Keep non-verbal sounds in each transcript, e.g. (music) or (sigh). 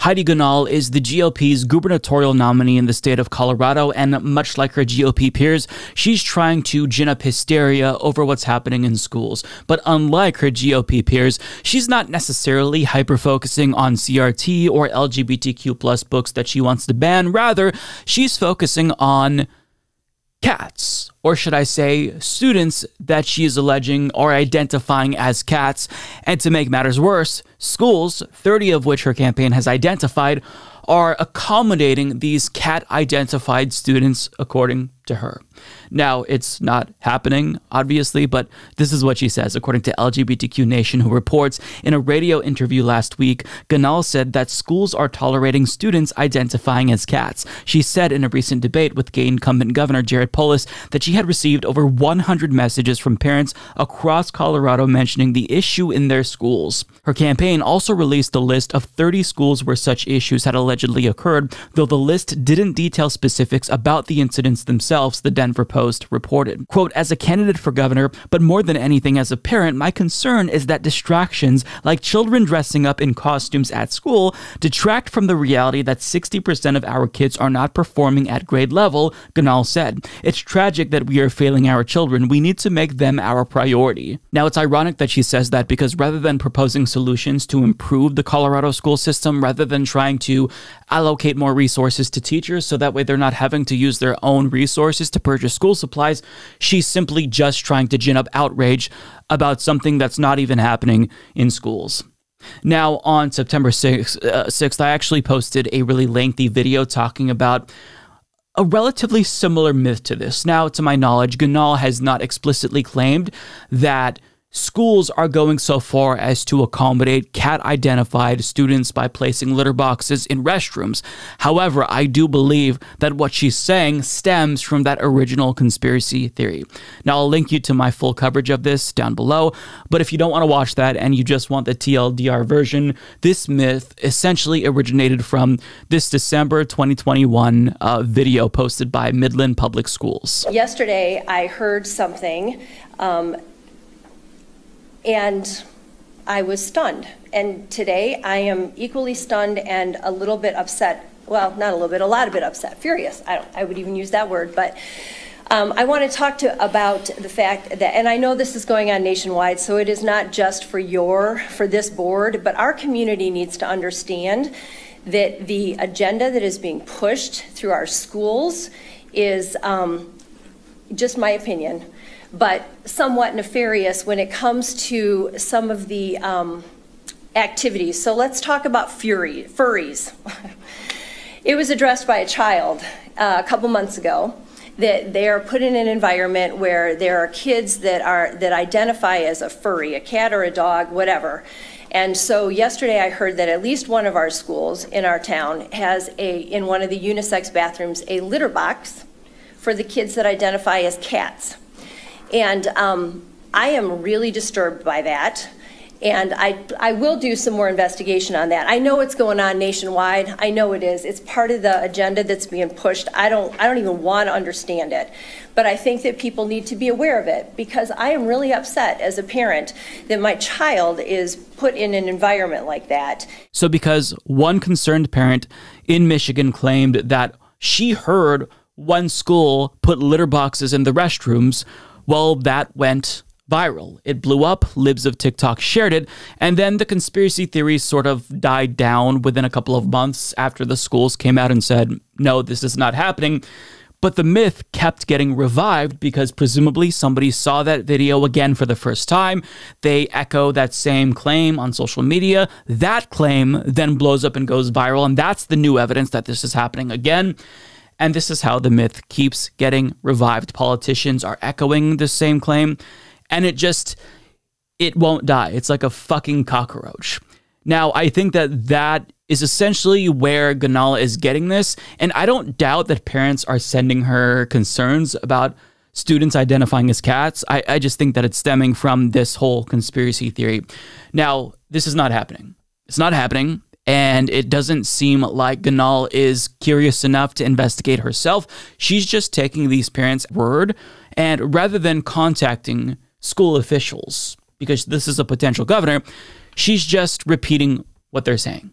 Heidi Ganahl is the GOP's gubernatorial nominee in the state of Colorado, and much like her GOP peers, she's trying to gin up hysteria over what's happening in schools. But unlike her GOP peers, she's not necessarily hyper focusing on CRT or LGBTQ plus books that she wants to ban. Rather, she's focusing on cats, or should I say, students that she is alleging are identifying as cats. And to make matters worse, schools, 30 of which her campaign has identified, are accommodating these cat identified students, according to her. Now, it's not happening, obviously, but this is what she says, according to LGBTQ Nation, who reports in a radio interview last week. Ganahl said that schools are tolerating students identifying as cats. She said in a recent debate with gay incumbent Governor Jared Polis that she had received over 100 messages from parents across Colorado mentioning the issue in their schools. Her campaign also released a list of 30 schools where such issues had allegedly occurred, though the list didn't detail specifics about the incidents themselves, the Denver Post reported. Quote, as a candidate for governor, but more than anything as a parent, my concern is that distractions, like children dressing up in costumes at school, detract from the reality that 60% of our kids are not performing at grade level, Ganahl said. It's tragic that we are failing our children. We need to make them our priority. Now, it's ironic that she says that because rather than proposing solutions to improve the Colorado school system rather than trying to allocate more resources to teachers so that way they're not having to use their own resources to purchase school supplies. She's simply just trying to gin up outrage about something that's not even happening in schools. Now, on September 6th, uh, 6th, I actually posted a really lengthy video talking about a relatively similar myth to this. Now, to my knowledge, Ganahl has not explicitly claimed that Schools are going so far as to accommodate cat identified students by placing litter boxes in restrooms. However, I do believe that what she's saying stems from that original conspiracy theory. Now, I'll link you to my full coverage of this down below, but if you don't want to watch that and you just want the TLDR version, this myth essentially originated from this December 2021 uh, video posted by Midland Public Schools. Yesterday, I heard something. Um, and I was stunned. And today I am equally stunned and a little bit upset. Well, not a little bit, a lot of bit upset, furious. I, don't I would even use that word. But um, I want to talk to about the fact that, and I know this is going on nationwide, so it is not just for your, for this board, but our community needs to understand that the agenda that is being pushed through our schools is um, just my opinion but somewhat nefarious when it comes to some of the um, activities. So let's talk about fury, furries. (laughs) it was addressed by a child uh, a couple months ago that they are put in an environment where there are kids that are that identify as a furry, a cat or a dog, whatever. And so yesterday I heard that at least one of our schools in our town has a in one of the unisex bathrooms a litter box for the kids that identify as cats. And um, I am really disturbed by that. And I, I will do some more investigation on that. I know it's going on nationwide. I know it is. It's part of the agenda that's being pushed. I don't, I don't even want to understand it. But I think that people need to be aware of it because I am really upset as a parent that my child is put in an environment like that. So, because one concerned parent in Michigan claimed that she heard one school put litter boxes in the restrooms well, that went viral. It blew up, libs of TikTok shared it, and then the conspiracy theories sort of died down within a couple of months after the schools came out and said, no, this is not happening. But the myth kept getting revived because presumably somebody saw that video again for the first time. They echo that same claim on social media. That claim then blows up and goes viral. And that's the new evidence that this is happening again. And this is how the myth keeps getting revived. Politicians are echoing the same claim, and it just it won't die. It's like a fucking cockroach. Now, I think that that is essentially where Ganahl is getting this, and I don't doubt that parents are sending her concerns about students identifying as cats. I, I just think that it's stemming from this whole conspiracy theory. Now, this is not happening. It's not happening and it doesn't seem like Ganahl is curious enough to investigate herself. She's just taking these parents' word, and rather than contacting school officials, because this is a potential governor, she's just repeating what they're saying.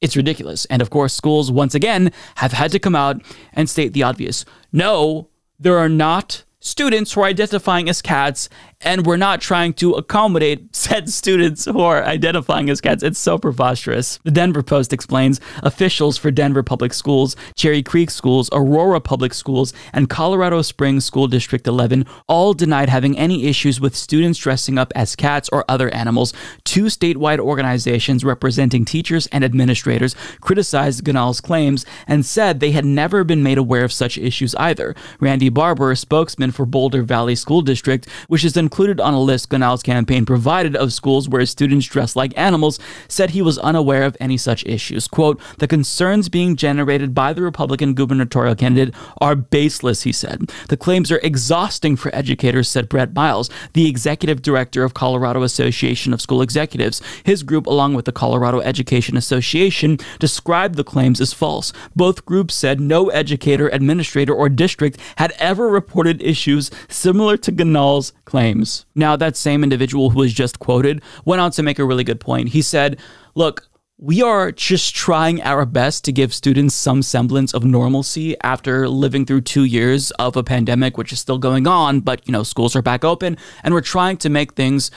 It's ridiculous. And of course, schools once again have had to come out and state the obvious. No, there are not students who are identifying as cats and we're not trying to accommodate (laughs) said students who are identifying as cats. It's so preposterous. The Denver Post explains officials for Denver Public Schools, Cherry Creek Schools, Aurora Public Schools, and Colorado Springs School District 11 all denied having any issues with students dressing up as cats or other animals. Two statewide organizations representing teachers and administrators criticized Ganahl's claims and said they had never been made aware of such issues either. Randy Barber, spokesman for Boulder Valley School District, which is in included on a list Ganahl's campaign provided of schools where students dress like animals, said he was unaware of any such issues. Quote, the concerns being generated by the Republican gubernatorial candidate are baseless, he said. The claims are exhausting for educators, said Brett Miles, the executive director of Colorado Association of School Executives. His group, along with the Colorado Education Association, described the claims as false. Both groups said no educator, administrator, or district had ever reported issues similar to Ganahl's claims. Now, that same individual who was just quoted went on to make a really good point. He said, Look, we are just trying our best to give students some semblance of normalcy after living through two years of a pandemic, which is still going on, but you know, schools are back open, and we're trying to make things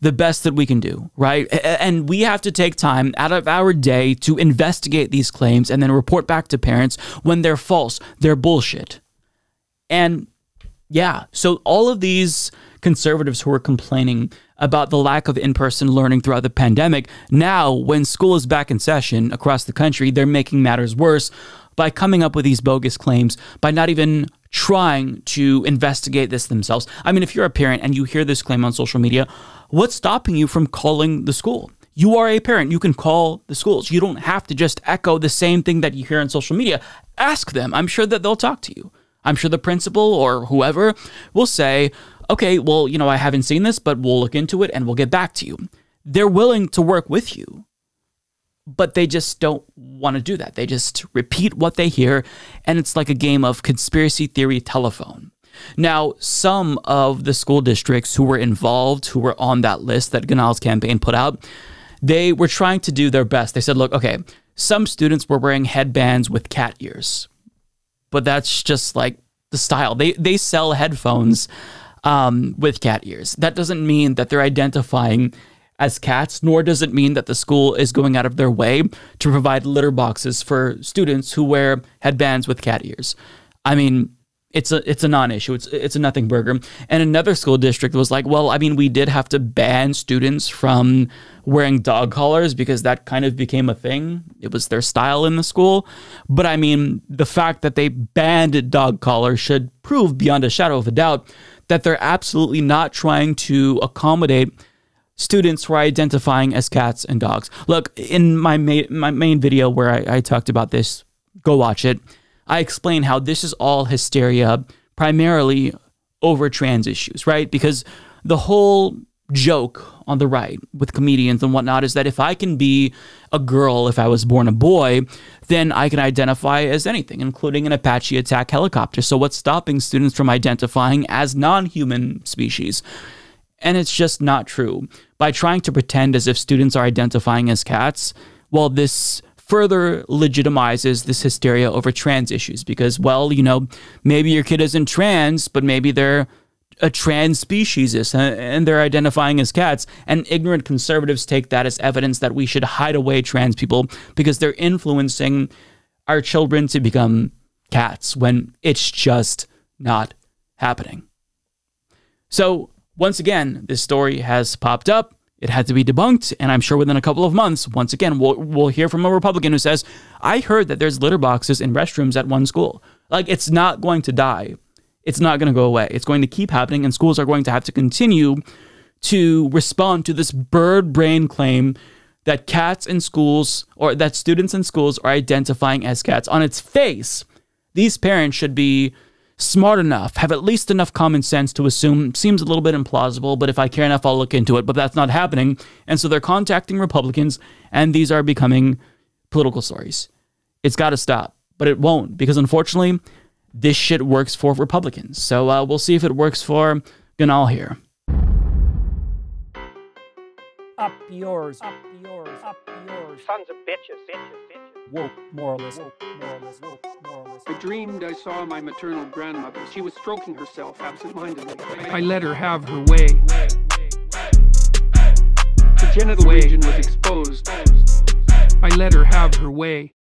the best that we can do, right? And we have to take time out of our day to investigate these claims and then report back to parents when they're false, they're bullshit. And yeah, so all of these conservatives who were complaining about the lack of in person learning throughout the pandemic. Now, when school is back in session across the country, they're making matters worse by coming up with these bogus claims, by not even trying to investigate this themselves. I mean, if you're a parent and you hear this claim on social media, what's stopping you from calling the school? You are a parent. You can call the schools. You don't have to just echo the same thing that you hear on social media. Ask them. I'm sure that they'll talk to you. I'm sure the principal or whoever will say, okay, well, you know, I haven't seen this, but we'll look into it and we'll get back to you. They're willing to work with you, but they just don't want to do that. They just repeat what they hear, and it's like a game of conspiracy theory telephone. Now, some of the school districts who were involved, who were on that list that Ganahl's campaign put out, they were trying to do their best. They said, look, okay, some students were wearing headbands with cat ears, but that's just like the style. They they sell headphones um, with cat ears. That doesn't mean that they're identifying as cats, nor does it mean that the school is going out of their way to provide litter boxes for students who wear headbands with cat ears. I mean, it's a it's a non-issue. It's it's a nothing burger. And another school district was like, well, I mean, we did have to ban students from wearing dog collars because that kind of became a thing. It was their style in the school. But I mean, the fact that they banned dog collars should prove beyond a shadow of a doubt that they're absolutely not trying to accommodate students who are identifying as cats and dogs. Look, in my ma- my main video where I, I talked about this, go watch it. I explain how this is all hysteria, primarily over trans issues, right? Because the whole joke on the right with comedians and whatnot is that if I can be a girl if I was born a boy, then I can identify as anything, including an Apache attack helicopter. So, what's stopping students from identifying as non human species? And it's just not true. By trying to pretend as if students are identifying as cats, well, this further legitimizes this hysteria over trans issues because, well, you know, maybe your kid isn't trans, but maybe they're a trans species and they're identifying as cats. And ignorant conservatives take that as evidence that we should hide away trans people because they're influencing our children to become cats when it's just not happening. So, once again, this story has popped up. It had to be debunked, and I'm sure within a couple of months, once again, we'll, we'll hear from a Republican who says, I heard that there's litter boxes in restrooms at one school. Like, it's not going to die it's not going to go away. It's going to keep happening, and schools are going to have to continue to respond to this bird brain claim that cats in schools or that students in schools are identifying as cats. On its face, these parents should be smart enough, have at least enough common sense to assume seems a little bit implausible, but if I care enough, I'll look into it. But that's not happening. And so they're contacting Republicans, and these are becoming political stories. It's got to stop, but it won't because unfortunately, this shit works for Republicans. So uh, we'll see if it works for Ganahl here. up yours, up yours, up yours. Sons of bitches, bitches, bitches. Woke moralist, woke moralist, woke moralist. I dreamed I saw my maternal grandmother. She was stroking herself absent-mindedly. I let her have her way. Her genital region was exposed. I let her have her way.